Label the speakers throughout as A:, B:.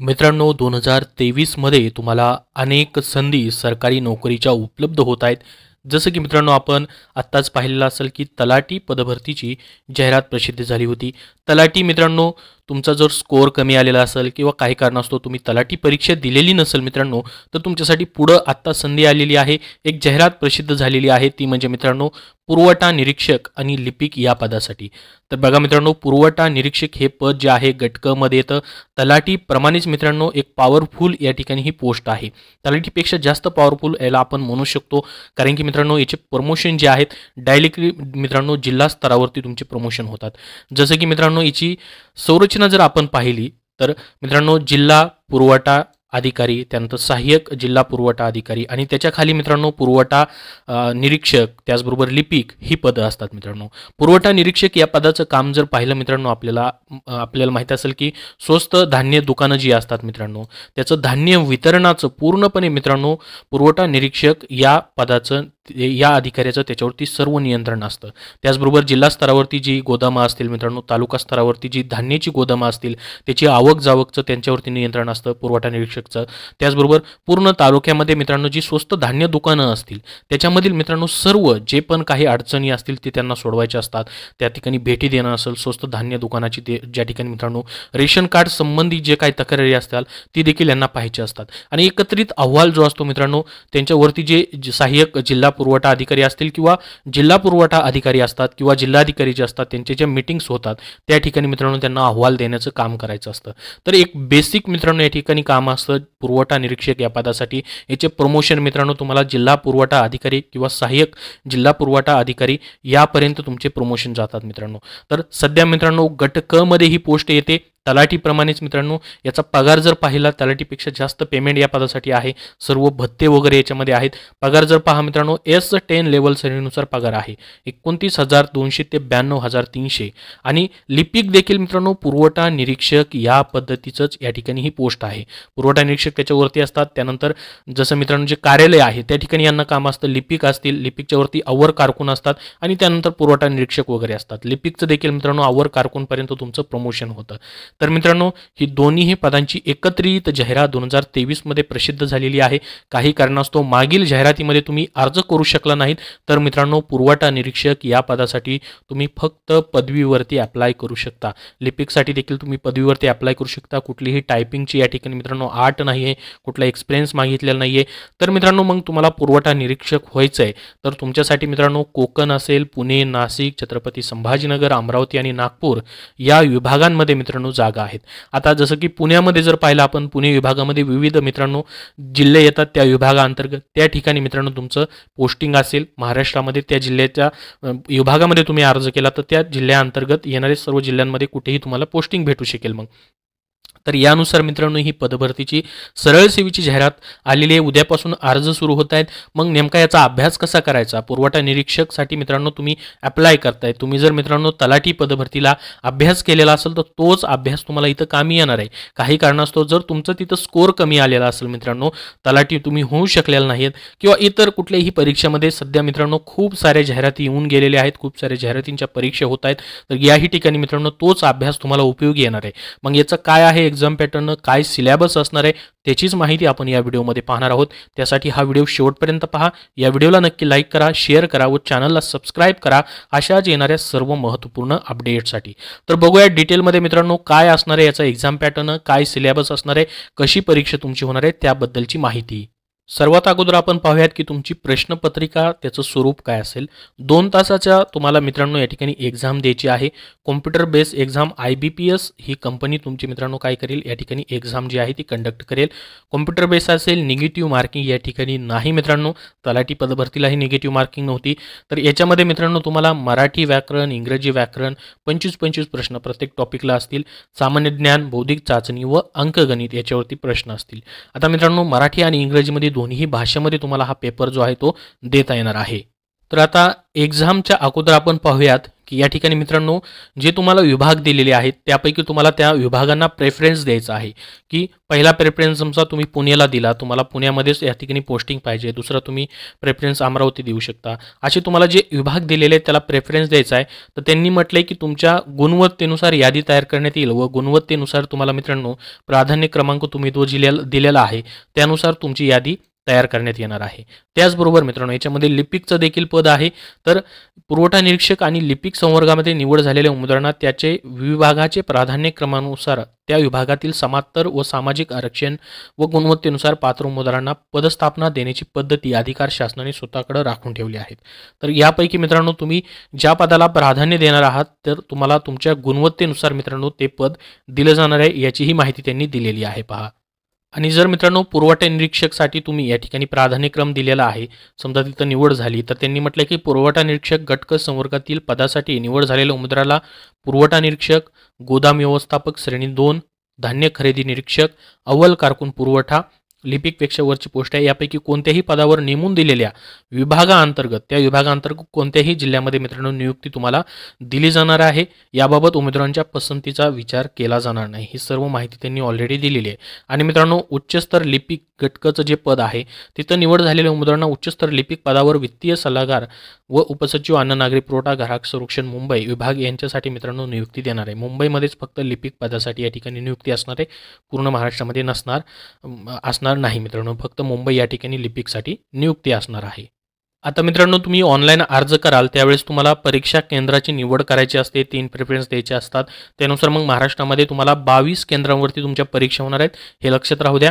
A: मित्रांनो दोन हजार तेवीसमध्ये तुम्हाला अनेक संधी सरकारी नोकरीच्या उपलब्ध होत आहेत. जसं की मित्रांनो आपण आत्ताच पाहिलेलं असेल की तलाटी पदभरतीची जाहिरात प्रसिद्ध झाली होती. तलाठी मित्रांनो तुमचा जर स्कोअर कमी आलेला असेल किंवा काही कारणास्तव तुम्ही तलाठी परीक्षा दिलेली नसेल मित्रांनो तर तुमच्यासाठी पुढं आत्ता संधी आलेली आहे. एक जाहिरात प्रसिद्ध झालेली आहे ती म्हणजे मित्रांनो पुरवठा निरीक्षक आणि लिपिक या पदासाठी. तर बघा मित्रांनो पुरवठा निरीक्षक हे पद जे आहे गटकमध्ये येतं. तलाठीप्रमाणेच मित्रांनो एक पॉवरफुल या ठिकाणी ही पोस्ट आहे. तलाठीपेक्षा जास्त पॉवरफुल याला आपण म्हणू शकतो. कारण की मित्रांनो याचे प्रमोशन जे आहेत डायरेक्टली मित्रांनो जिल्हा स्तरावरती तुमचे प्रमोशन होतात. जसं की मित्रांनो याची संरचना जर आपण पाहिली तर मित्रांनो जिल्हा पुरवठा अधिकारी त्यानंतर सहाय्यक जिल्हा पुरवठा अधिकारी आणि त्याच्याखाली मित्रांनो पुरवठा निरीक्षक त्याचबरोबर लिपिक ही पदं असतात मित्रांनो. पुरवठा निरीक्षक या पदाचं काम जर पाहिलं मित्रांनो आपल्याला आपल्याला माहीत असेल की स्वस्त धान्य दुकानं जी असतात मित्रांनो त्याचं धान्य वितरणाचं पूर्णपणे मित्रांनो पुरवठा निरीक्षक या पदाचं या अधिकाऱ्याचं त्याच्यावरती सर्व नियंत्रण असतं. त्याचबरोबर जिल्हा स्तरावरती जी गोदामं असतील मित्रांनो तालुका स्तरावरती जी धान्याची गोदामं असतील त्याची आवक जावकचं त्यांच्यावरती नियंत्रण असतं पुरवठा निरीक्षक निरीक्षकचं त्याचबरोबर पूर्ण तालुक्यामध्ये मित्रांनो जी स्वस्त धान्य दुकानं असतील त्याच्यामधील मित्रांनो सर्व जे पण काही अडचणी असतील ते त्यांना सोडवायचे असतात. त्या ठिकाणी भेटी देणं असेल स्वस्त धान्य दुकानाची ते ज्या ठिकाणी मित्रांनो रेशन कार्ड संबंधी जे काही तक्रारी असतात ती देखील यांना पाहायचे असतात. आणि एकत्रित अहवाल जो असतो मित्रांनो त्यांच्यावरती जे सहाय्यक जिल्हा पुरवठा अधिकारी असतील किंवा जिल्हा पुरवठा अधिकारी असतात किंवा जिल्हाधिकारी जे असतात त्यांचे जे मिटिंग्स होतात त्या ठिकाणी मित्रांनो त्यांना अहवाल देण्याचं काम करायचं असतं. तर एक बेसिक मित्रांनो या ठिकाणी काम असतं. पुरवठा निरीक्षक या पदासाठी याचे प्रमोशन मित्रांनो तुम्हाला जिल्हा पुरवठा अधिकारी किंवा सहाय्यक जिल्हा पुरवठा अधिकारी यापर्यंत तुमचे प्रमोशन जातात मित्रांनो. तर सध्या मित्रांनो गट क मध्ये ही पोस्ट येते. तलाठीप्रमाणेच मित्रांनो याचा पगार जर पाहिला तलाठीपेक्षा जास्त पेमेंट या पदासाठी आहे. सर्व भत्ते वगैरे याच्यामध्ये आहेत. पगार जर पहा मित्रांनो एस टेन लेवल श्रेणीनुसार पगार आहे. एकोणतीस हजार दोनशे ते ब्याण्णव हजार तीनशे. आणि लिपिक देखील मित्रांनो पुरवठा निरीक्षक या पद्धतीचंच या ठिकाणी ही पोस्ट आहे. पुरवठा निरीक्षक त्याच्यावरती असतात. त्यानंतर जसं मित्रांनो जे कार्यालय आहे त्या ठिकाणी यांना काम असतं. लिपिक असतील लिपिकच्या वरती अवर कारकून असतात. आणि त्यानंतर पुरवठा निरीक्षक वगैरे असतात. लिपिकचं देखील मित्रांनो अवर कारकूनपर्यंत तुमचं प्रमोशन होतं. तर मित्रांनो ही दोन्हीही पदांची एकत्रित जाहिरात दोन हजार तेवीसमध्ये प्रसिद्ध झालेली आहे. काही कारणास्तव मागील जाहिरातीमध्ये तुम्ही अर्ज करू शकला नाहीत. तर मित्रांनो पुरवठा निरीक्षक या पदासाठी तुम्ही फक्त पदवीवरती अप्लाय करू शकता. लिपिकसाठी देखील तुम्ही पदवीवरती अप्लाय करू शकता. कुठलीही टायपिंगची या ठिकाणी मित्रांनो आर्ट नाही आहे कुठला एक्सपिरियन्स मागितलेला नाही आहे तर मित्रांनो मग तुम्हाला पुरवठा निरीक्षक व्हायचं आहे तर तुमच्यासाठी मित्रांनो कोकण असेल पुणे नाशिक छत्रपती संभाजीनगर अमरावती आणि नागपूर या विभागांमध्ये मित्रांनो जा जागा आहेत. आता जसं की पुण्यामध्ये जर पाहिलं आपण पुणे विभागामध्ये विविध मित्रांनो जिल्हे येतात त्या विभागाअंतर्गत त्या ठिकाणी मित्रांनो तुमचं पोस्टिंग असेल महाराष्ट्रामध्ये त्या जिल्ह्याच्या विभागामध्ये तुम्ही अर्ज केला तर त्या जिल्ह्याअंतर्गत येणारे सर्व जिल्ह्यांमध्ये कुठेही तुम्हाला पोस्टिंग भेटू शकेल मग. तर यानुसार मित्रांनो ही पदभरतीची सरळ सेवेची जाहिरात आलेली आहे. उद्यापासून अर्ज सुरू होत आहेत. मग नेमका याचा अभ्यास कसा करायचा? पुरवठा निरीक्षकसाठी मित्रांनो तुम्ही अप्लाय करताय. तुम्ही जर मित्रांनो तलाठी पदभरतीला अभ्यास केलेला असेल तर तोच अभ्यास तुम्हाला इथं कामी येणार आहे. काही कारणास्तव जर तुमचं तिथं स्कोअर कमी आलेला असेल मित्रांनो तलाठी तुम्ही होऊ शकलेला नाहीत किंवा इतर कुठल्याही परीक्षेमध्ये सध्या मित्रांनो खूप साऱ्या जाहिराती येऊन गेलेल्या आहेत. खूप साऱ्या जाहिरातींच्या परीक्षा होत आहेत. तर याही ठिकाणी मित्रांनो तोच अभ्यास तुम्हाला उपयोगी येणार आहे. मग याचं काय आहे? एक्झाम पॅटर्न काय सिलॅबस असणार आहे त्याचीच माहिती आपण या व्हिडिओमध्ये पाहणार आहोत. त्यासाठी हा व्हिडिओ शेवटपर्यंत पहा. या व्हिडिओला नक्की लाईक करा शेअर करा व चॅनलला सबस्क्राईब करा अशाच येणाऱ्या सर्व महत्त्वपूर्ण अपडेटसाठी तर बघूया डिटेलमध्ये मित्रांनो काय असणार आहे याचा एक्झाम पॅटर्न काय सिलेबस असणार आहे कशी परीक्षा तुमची होणार आहे त्याबद्दलची माहिती. सर्वात अगोदर आपण पाहूयात की तुमची प्रश्नपत्रिका त्याचं स्वरूप काय असेल? दोन तासाच्या तुम्हाला मित्रांनो या ठिकाणी एक्झाम द्यायची आहे. Computer base exam I B P S he company तुमची मित्रांनो काय करेल? या ठिकाणी एक्झाम जी आहे ती कंडक्ट करेल. कॉम्प्युटर बेस असेल निगेटिव्ह मार्किंग या ठिकाणी नाही मित्रांनो. तलाठी पदभरतीलाही निगेटिव्ह मार्किंग नव्हती. तर याच्यामध्ये मित्रांनो तुम्हाला मराठी व्याकरण इंग्रजी व्याकरण पंचवीस पंचवीस प्रश्न प्रत्येक टॉपिकला असतील. सामान्य ज्ञान बौद्धिक चाचणी व अंकगणित याच्यावरती प्रश्न असतील. आता मित्रांनो मराठी आणि इंग्रजीमध्ये दोन्ही भाषेमध्ये तुम्हाला हा पेपर जो आहे तो देता येणार आहे. तर आता एक्झामच्या अगोदर आपण पाहूयात की या ठिकाणी मित्रांनो जे तुम्हाला विभाग दिलेले आहेत त्यापैकी तुम्हाला त्या विभागांना प्रेफरन्स द्यायचा आहे. की पहिला प्रेफरन्स समजा तुम्ही पुण्याला दिला तुम्हाला पुण्यामध्येच या ठिकाणी पोस्टिंग पाहिजे दुसरा तुम्ही प्रेफरन्स अमरावती देऊ शकता. असे तुम्हाला जे विभाग दिलेले आहेत त्याला प्रेफरन्स द्यायचा आहे. तर त्यांनी म्हटलं की तुमच्या गुणवत्तेनुसार यादी तयार करण्यात येईल व गुणवत्तेनुसार तुम्हाला मित्रांनो प्राधान्य क्रमांक तुम्ही तो जिल्ह्याला दिलेला आहे त्यानुसार तुमची यादी तयार करण्यात येणार आहे. त्याचबरोबर मित्रांनो याच्यामध्ये लिपिकचं देखील पद आहे. तर पुरवठा निरीक्षक आणि लिपिक संवर्गामध्ये निवड झालेल्या उमेदवारांना त्याचे विभागाचे प्राधान्य क्रमानुसार त्या विभागातील समांतर व सामाजिक आरक्षण व गुणवत्तेनुसार पात्र उमेदवारांना पदस्थापना देण्याची पद्धती अधिकार शासनाने स्वतःकडे राखून ठेवली आहेत. तर यापैकी मित्रांनो तुम्ही ज्या पदाला प्राधान्य देणार आहात तर तुम्हाला तुमच्या गुणवत्तेनुसार मित्रांनो ते पद दिलं जाणार आहे याचीही माहिती त्यांनी दिलेली आहे. पहा. आणि जर मित्रांनो पुरवठा निरीक्षकसाठी तुम्ही या ठिकाणी प्राधान्यक्रम दिलेला आहे समजा तिथं निवड झाली तर त्यांनी म्हटलं की पुरवठा निरीक्षक गटक संवर्गातील पदासाठी निवड झालेल्या उमेदवाराला पुरवठा निरीक्षक गोदाम व्यवस्थापक श्रेणी दोन धान्य खरेदी निरीक्षक अव्वल कारकून पुरवठा लिपिकपेक्षा वरची पोस्ट आहे. यापैकी कोणत्याही पदावर नेमून दिलेल्या विभागाअंतर्गत त्या विभागाअंतर्गत कोणत्याही जिल्ह्यामध्ये मित्रांनो नियुक्ती तुम्हाला दिली जाणार आहे. याबाबत उमेदवारांच्या पसंतीचा विचार केला जाणार नाही. ही सर्व माहिती त्यांनी ऑलरेडी दिलेली आहे. आणि मित्रांनो उच्चस्तर लिपिक घटकाचं जे पद आहे तिथं निवड झालेल्या उमेदवारांना उच्चस्तर लिपिक पदावर वित्तीय सल्लागार व उपसचिव अन्न नागरी पुरवठा ग्राहक संरक्षण मुंबई विभाग यांच्यासाठी मित्रांनो नियुक्ती देणार आहे. मुंबईमध्येच फक्त लिपिक पदासाठी या ठिकाणी नियुक्ती असणार आहे. पूर्ण महाराष्ट्रामध्ये नसणार असणार नाही मित्रांनो फक्त मुंबई या ठिकाणी लिपिकसाठी नियुक्ती असणार आहे. आता मित्रांनो तुम्ही ऑनलाईन अर्ज कराल त्यावेळेस तुम्हाला परीक्षा केंद्राची निवड करायची असते तीन प्रेफरन्स द्यायचे असतात. त्यानुसार मग महाराष्ट्रामध्ये तुम्हाला बावीस केंद्रांवरती तुमच्या परीक्षा होणार आहेत हे लक्षात राहू द्या.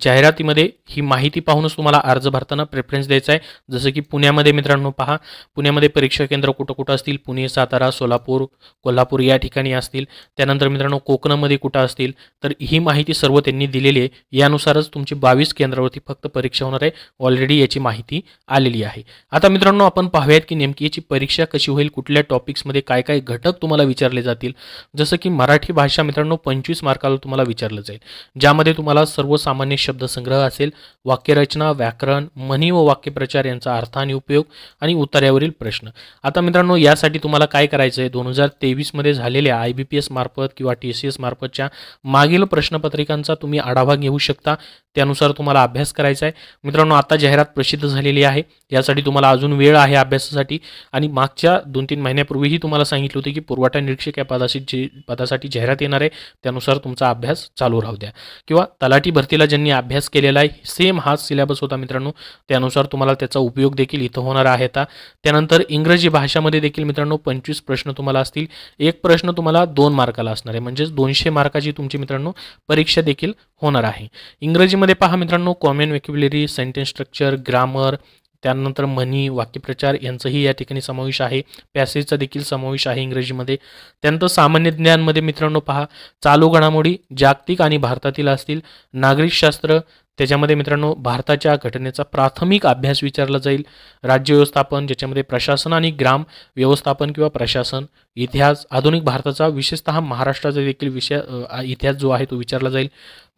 A: जाहिरातीमध्ये ही माहिती पाहूनच तुम्हाला अर्ज भरताना प्रेफरन्स द्यायचा आहे. जसं की पुण्यामध्ये मित्रांनो पहा पुण्यामध्ये परीक्षा केंद्र कुठं कुठं असतील? पुणे सातारा सोलापूर कोल्हापूर या ठिकाणी असतील. त्यानंतर मित्रांनो कोकणामध्ये कुठं असतील? तर ही माहिती सर्व त्यांनी दिलेली आहे. यानुसारच तुमची बावीस केंद्रावरती फक्त परीक्षा होणार आहे. ऑलरेडी याची माहिती आलेली आहे. आता मित्रांनो आपण पाहूयात की नेमकी याची परीक्षा कशी होईल कुठल्या टॉपिक्समध्ये काय काय घटक तुम्हाला विचारले जातील? जसं की मराठी भाषा मित्रांनो पंचवीस मार्काला तुम्हाला विचारलं जाईल. ज्यामध्ये तुम्हाला सर्वसामान्य शब्दसंग्रह असेल वाक्यरचना व्याकरण म्हणी व वाक्यप्रचार यांचा अर्थ आणि उपयोग आणि उत्तरावरील प्रश्न. आता मित्रांनो यासाठी तुम्हाला काय करायचं आहे दोन हजार तेवीसमध्ये झालेल्या आय बी पी एस मार्फत किंवा टी सी एस मार्फतच्या मागील प्रश्नपत्रिकांचा तुम्ही आढावा घेऊ शकता. त्यानुसार तुम्हाला अभ्यास करायचा आहे मित्रांनो आता जाहिरात प्रसिद्ध झालेली आहे. यासाठी तुम्हाला अजून वेळ आहे अभ्यासासाठी. आणि मागच्या दोन तीन महिन्यापूर्वीही तुम्हाला सांगितलं होतं की पुरवठा निरीक्षक या पदाशी जे पदासाठी जाहिरात येणार आहे. त्यानुसार तुमचा अभ्यास चालू राहू द्या. किंवा तलाठी भरतीला ज्यांनी अभ्यास केलेला आहे. सेम हाच सिलेबस होता मित्रांनो. त्यानुसार तुम्हाला त्याचा उपयोग देखील इथं होणार आहे आता. त्यानंतर इंग्रजी भाषामध्ये देखील मित्रांनो पंचवीस प्रश्न तुम्हाला असतील. एक प्रश्न तुम्हाला दोन मार्काला असणार आहे. म्हणजेच दोनशे मार्काची तुमची मित्रांनो परीक्षा देखील होणार आहे. इंग्रजीमध्ये पहा मित्रांनो common vocabulary sentence structure grammar त्यानंतर म्हणी वाक्यप्रचार यांचंही या ठिकाणी समावेश आहे. पॅसेजचा देखील समावेश आहे इंग्रजीमध्ये. त्यानंतर सामान्य ज्ञानमध्ये मित्रांनो पहा. चालू घडामोडी जागतिक आणि भारतातील असतील. नागरिकशास्त्र त्याच्यामध्ये मित्रांनो भारताच्या घटनेचा प्राथमिक अभ्यास विचारला जाईल. राज्य व्यवस्थापन ज्याच्यामध्ये प्रशासन आणि ग्राम व्यवस्थापन किंवा प्रशासन इतिहास आधुनिक भारताचा विशेषतः महाराष्ट्राचा देखील विषय इतिहास जो आहे तो विचारला जाईल.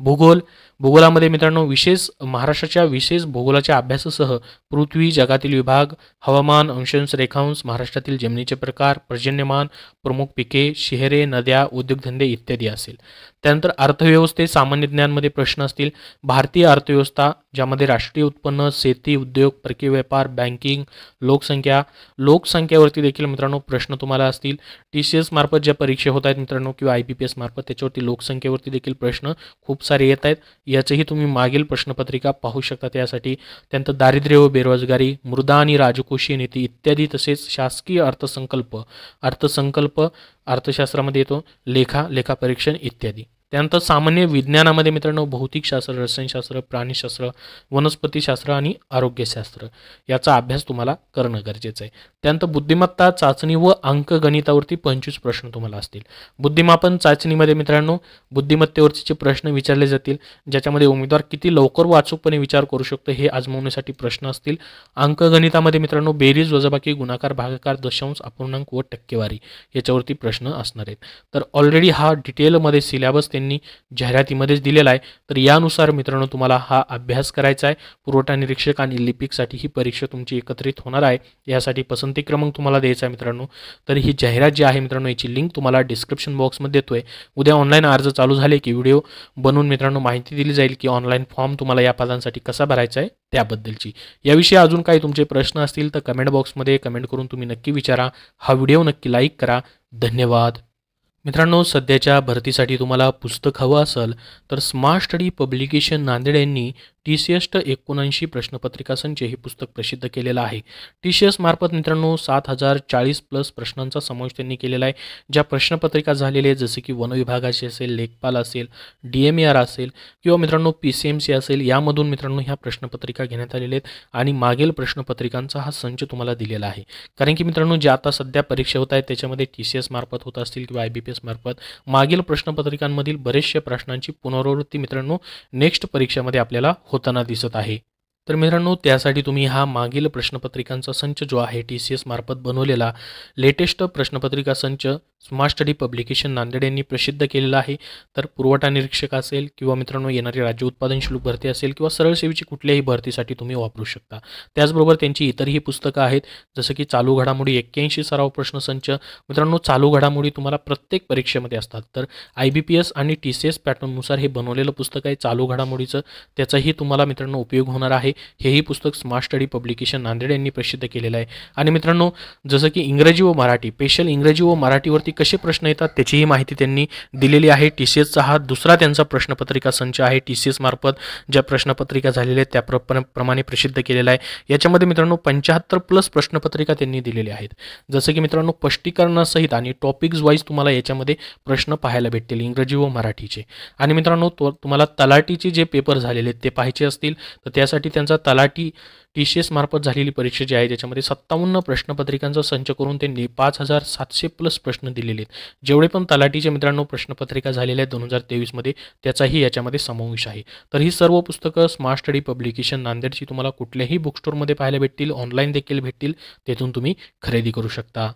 A: भूगोल भूगोलामध्ये मित्रांनो विशेष महाराष्ट्राच्या विशेष भूगोलाच्या अभ्यासासह पृथ्वी जगातील विभाग हवामान अंशांश रेखांश महाराष्ट्रातील जमिनीचे प्रकार पर्जन्यमान प्रमुख पिके शहरे नद्या उद्योगधंदे इत्यादी असेल. त्यानंतर अर्थव्यवस्थे सामान्य ज्ञानमध्ये प्रश्न असतील. भारतीय अर्थव्यवस्था ज्यामध्ये राष्ट्रीय उत्पन्न शेती उद्योग परकीय व्यापार बँकिंग लोकसंख्या लोकसंख्यावरती देखील मित्रांनो प्रश्न तुम्हाला असतील. टी सी एस मार्फत ज्या परीक्षा होत आहेत मित्रांनो किंवा आय बी पी एस मार्फत त्याच्यावरती लोकसंख्येवरती देखील प्रश्न खूप सारे येत आहेत. याचंही तुम्ही मागील प्रश्नपत्रिका पाहू शकता त्यासाठी त्यानंतर दारिद्र्य व बेरोजगारी मृदा आणि राजकोषीय नीती इत्यादी तसेच शासकीय अर्थसंकल्प अर्थसंकल्प अर्थशास्त्रामध्ये येतो लेखा लेखापरीक्षण इत्यादी. त्यानंतर सामान्य विज्ञानामध्ये मित्रांनो भौतिकशास्त्र रसायनशास्त्र प्राणीशास्त्र वनस्पतीशास्त्र आणि आरोग्यशास्त्र याचा अभ्यास तुम्हाला करणं गरजेचं आहे. त्यानंतर बुद्धिमत्ता चाचणी व अंकगणितावरती पंचवीस प्रश्न तुम्हाला असतील. बुद्धिमापन चाचणीमध्ये मित्रांनो बुद्धिमत्तेवरचे प्रश्न विचारले जातील ज्याच्यामध्ये उमेदवार किती लवकर व अचूकपणे विचार करू शकतो हे आजमावण्यासाठी प्रश्न असतील. अंकगणितामध्ये मित्रांनो बेरीज वजाबाकी गुणाकार भागाकार दशांश अपूर्णांक व टक्केवारी याच्यावरती प्रश्न असणार आहेत. तर ऑलरेडी हा डिटेलमध्ये सिलेबस त्यांनी त्यांनी जाहिरातीमध्येच दिलेला आहे. तर यानुसार मित्रांनो हा अभ्यास करायचा आहे. पुरवठा निरीक्षक आणि लिपिकसाठी ही परीक्षा तुमची एकत्रित होणार आहे. यासाठी पसंती क्रमांक तुम्हाला द्यायचा आहे मित्रांनो. तर ही जाहिरात जी आहे मित्रांनो, याची लिंक तुम्हाला डिस्क्रिप्शन बॉक्समध्ये देतोय उद्या ऑनलाईन अर्ज़ चालू की व्हिडिओ बनवून मित्रांनो माहिती दिली जाईल की ऑनलाईन फॉर्म तुम्हाला या पदांसाठी कसा भरायचा आहे त्याबद्दलची. याविषयी अजून काही तुमचे प्रश्न असतील तर कमेंट बॉक्समध्ये कमेंट करून तुम्ही नक्की विचारा. हा व्हिडिओ नक्की लाईक करा. धन्यवाद. मित्रांनो सध्याच्या भरतीसाठी तुम्हाला पुस्तक हवं असेल तर स्मार्ट स्टडी पब्लिकेशन नांदेड यांनी टी सी एस एकोणऐंशी प्रश्नपत्रिका संच हे पुस्तक प्रसिद्ध केलेलं आहे. टी सी एस मार्फत मित्रांनो सात हजार चाळीस प्लस प्रश्नांचा समावेश त्यांनी केलेला आहे. ज्या प्रश्नपत्रिका झालेल्या जसे की वनविभागाची असेल लेखपाल असेल डी एम ए आर असेल किंवा मित्रांनो पी सी एम सी असेल यामधून मित्रांनो ह्या प्रश्नपत्रिका घेण्यात आलेल्या आहेत आणि मागील प्रश्नपत्रिकांचा हा संच तुम्हाला दिलेला आहे. कारण की मित्रांनो जे आता सध्या परीक्षा होत आहेत त्याच्यामध्ये टी सी एस मार्फत होत असतील किंवा आय बी पी एस मार्फत मागील प्रश्नपत्रिकांमधील बरेचशा प्रश्नांची पुनरावृत्ती मित्रांनो नेक्स्ट परीक्षेमध्ये आपल्याला होताना दिसत आहे. तर मित्रांनो त्यासाठी तुम्ही हा मागील प्रश्नपत्रिकांचा संच जो आहे टी सी एस मार्फत बनवलेला लेटेस्ट प्रश्नपत्रिका संच स्मार्ट स्टडी पब्लिकेशन नांदेड यांनी प्रसिद्ध केलेला आहे. तर पुरवठा निरीक्षक असेल किंवा मित्रांनो येणारी राज्य उत्पादन शुल्क भरती असेल किंवा सरळ सेवेची कुठल्याही भरतीसाठी तुम्ही वापरू शकता. त्याचबरोबर त्यांची इतरही पुस्तकं आहेत जसं की चालू घडामोडी एक्क्याऐंशी सराव प्रश्नसंच मित्रांनो चालू घडामोडी तुम्हाला प्रत्येक परीक्षेमध्ये असतात. तर आय बी पी एस आणि टी सी एस पॅटर्ननुसार हे बनवलेलं पुस्तक आहे चालू घडामोडीचं. त्याचाही तुम्हाला मित्रांनो उपयोग होणार आहे. हेही पुस्तक स्मार्ट स्टडी पब्लिकेशन नांदेड यांनी प्रसिद्ध केलेलं आहे. आणि मित्रांनो जसं की इंग्रजी व मराठी स्पेशल इंग्रजी व मराठीवरती कसे प्रश्न येतात त्याचीही माहिती त्यांनी दिलेली आहे. टी सी एसचा हा दुसरा त्यांचा प्रश्नपत्रिका संच आहे. टी सी एस मार्फत ज्या प्रश्नपत्रिका झालेल्या आहेत त्या प्रमाणे प्रसिद्ध केलेला आहे याच्यामध्ये मित्रांनो पंच्याहत्तर प्लस प्रश्नपत्रिका त्यांनी दिलेल्या आहेत. जसं की मित्रांनो स्पष्टीकरणासहित आणि टॉपिक्स वाईज तुम्हाला याच्यामध्ये प्रश्न पाहायला भेटतील इंग्रजी व मराठीचे. आणि मित्रांनो तो तुम्हाला तलाटीचे जे पेपर झालेले आहेत ते पाहायचे असतील तर त्यासाठी त्यांचा तलाठी टी सी एस मार्फत झालेली परीक्षा जी आहे ज्याच्यामध्ये सत्तावन्न प्रश्नपत्रिकांचा संच करून त्यांनी पाच हजार सातशे प्लस प्रश्न दिलेले आहेत. जेवढे पण तलाठीचे मित्रांनो प्रश्नपत्रिका झालेल्या आहेत दोन हजार तेवीसमध्ये त्याचाही याच्यामध्ये समावेश आहे. तर ही सर्व पुस्तकं स्मार्ट स्टडी पब्लिकेशन नांदेडची तुम्हाला कुठल्याही बुक स्टोरमध्ये पाहायला भेटतील ऑनलाईन देखील भेटतील तेथून तुम्ही खरेदी करू शकता.